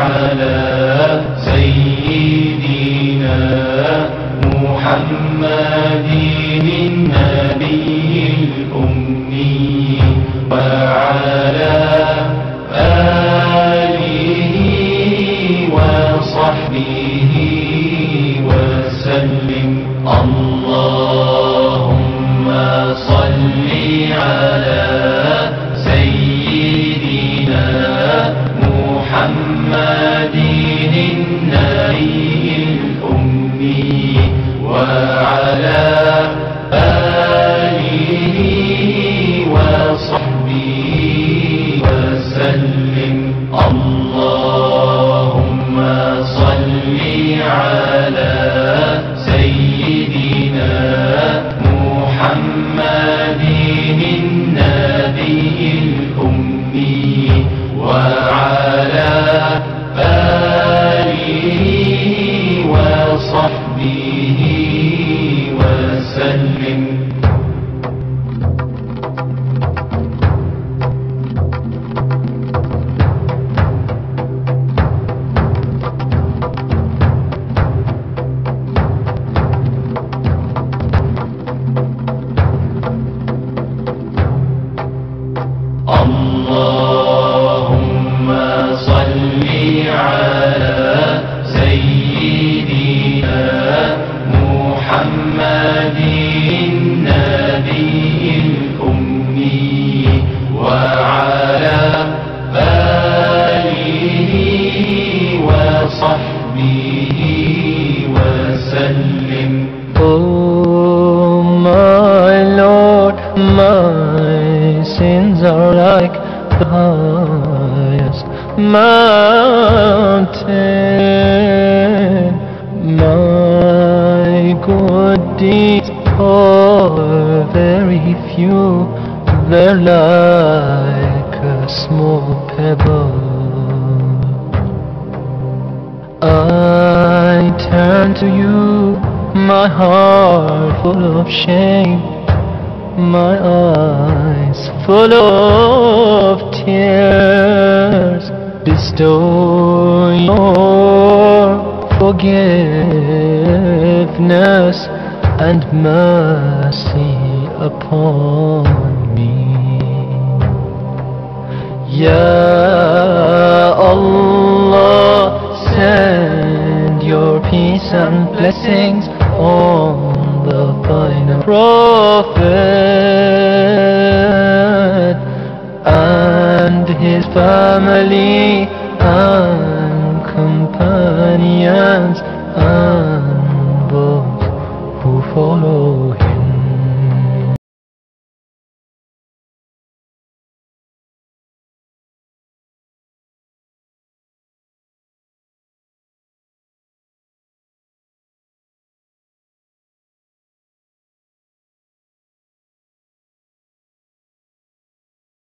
على سيدنا محمد النبي الأمي وعلى آله وصحبه وسلم. اللهم محمد النبي الأمي وعلى آله وصحبه وسلم. اللهم وعلى آله وصحبه وسلم. Highest mountain. My good deeds are very few, they're like a small pebble. I turn to you, my heart full of shame, my eyes full of. Bestow your forgiveness and mercy upon me. Ya Allah, send your peace and blessings on the final Prophet and his family companions and those who follow